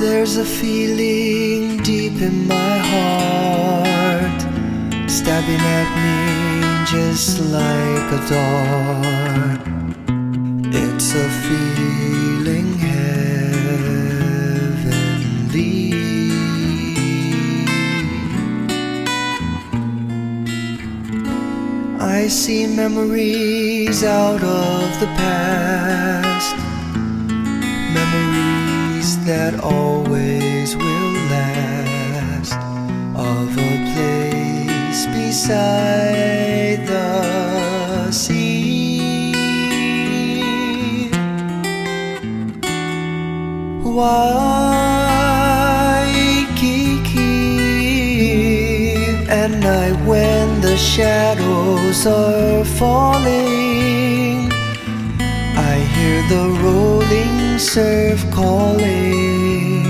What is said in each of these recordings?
There's a feeling deep in my heart, stabbing at me just like a dart. It's a feeling heavenly. I see memories out of the past, that always will last, of a place beside the sea. Waikiki at night when the shadows are falling. I hear the rolling surf calling,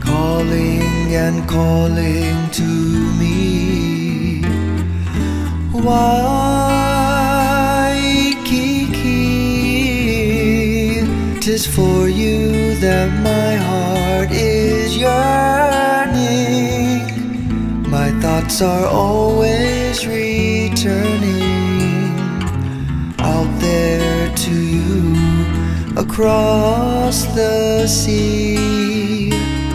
calling and calling to me. Waikiki, tis for you that my heart is yearning. My thoughts are always returning across the sea.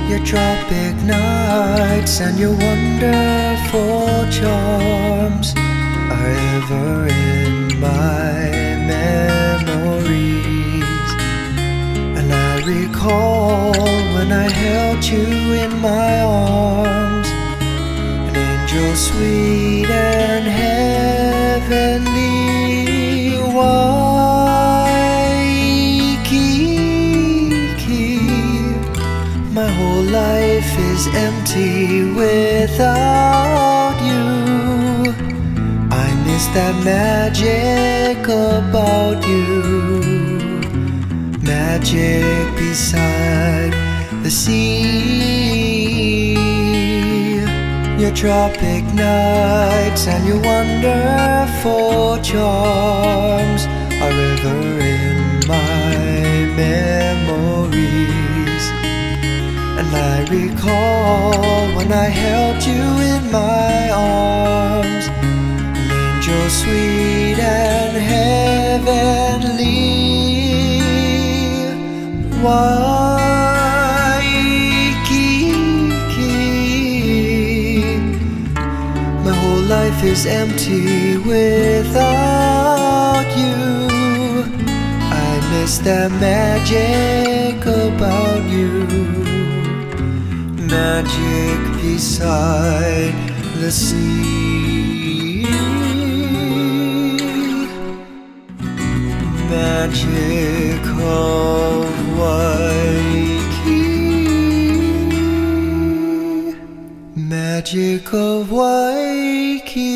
Your tropic nights and your wonderful charms are ever in my memories. And I recall when I held you in my arms, an angel sweet and heavenly. Is empty without you. I miss that magic about you. Magic beside the sea. Your tropic nights and your wonderful charms are ever in my memories. And I recall when I held you in my arms, an angel sweet and heavenly. Waikiki. My whole life is empty without you. I miss that magic about you. Magic beside the sea. Magic of Waikiki. Magic of Waikiki.